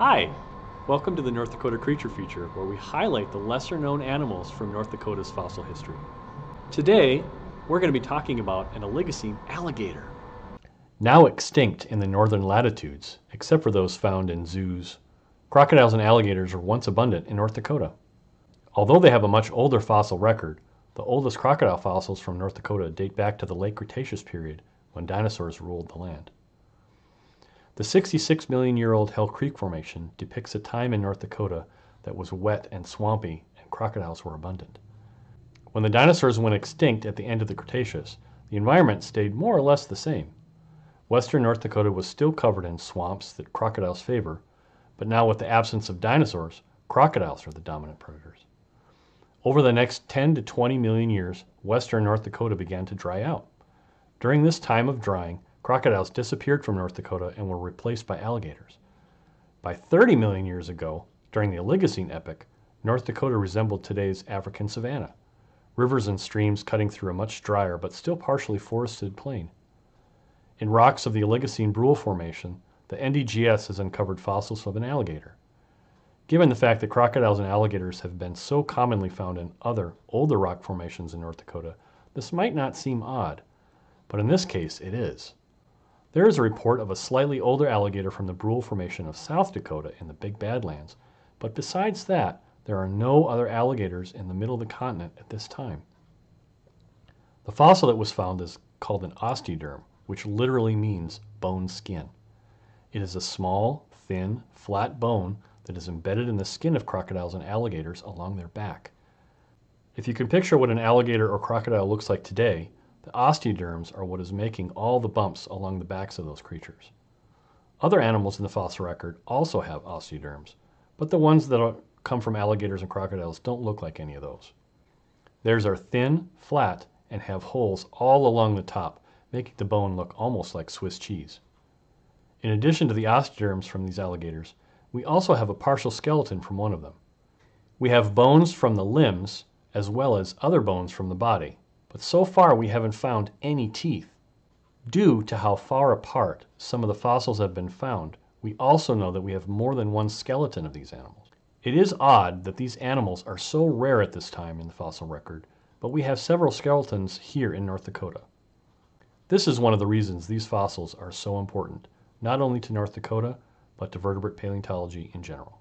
Hi, welcome to the North Dakota Creature Feature, where we highlight the lesser known animals from North Dakota's fossil history. Today, we're going to be talking about an Oligocene alligator. Now extinct in the northern latitudes, except for those found in zoos, crocodiles and alligators were once abundant in North Dakota. Although they have a much older fossil record, the oldest crocodile fossils from North Dakota date back to the late Cretaceous period when dinosaurs ruled the land. The 66 million year old Hell Creek Formation depicts a time in North Dakota that was wet and swampy and crocodiles were abundant. When the dinosaurs went extinct at the end of the Cretaceous, the environment stayed more or less the same. Western North Dakota was still covered in swamps that crocodiles favor, but now with the absence of dinosaurs, crocodiles are the dominant predators. Over the next 10 to 20 million years, western North Dakota began to dry out. During this time of drying, crocodiles disappeared from North Dakota and were replaced by alligators. By 30 million years ago, during the Oligocene epoch, North Dakota resembled today's African savanna, rivers and streams cutting through a much drier but still partially forested plain. In rocks of the Oligocene Brule Formation, the NDGS has uncovered fossils of an alligator. Given the fact that crocodiles and alligators have been so commonly found in other, older rock formations in North Dakota, this might not seem odd, but in this case it is. There is a report of a slightly older alligator from the Brule Formation of South Dakota in the Big Badlands, but besides that, there are no other alligators in the middle of the continent at this time. The fossil that was found is called an osteoderm, which literally means bone skin. It is a small, thin, flat bone that is embedded in the skin of crocodiles and alligators along their back. If you can picture what an alligator or crocodile looks like today, osteoderms are what is making all the bumps along the backs of those creatures. Other animals in the fossil record also have osteoderms, but the ones that come from alligators and crocodiles don't look like any of those. Theirs are thin, flat, and have holes all along the top, making the bone look almost like Swiss cheese. In addition to the osteoderms from these alligators, we also have a partial skeleton from one of them. We have bones from the limbs as well as other bones from the body, but so far we haven't found any teeth. Due to how far apart some of the fossils have been found, we also know that we have more than one skeleton of these animals. It is odd that these animals are so rare at this time in the fossil record, but we have several skeletons here in North Dakota. This is one of the reasons these fossils are so important, not only to North Dakota, but to vertebrate paleontology in general.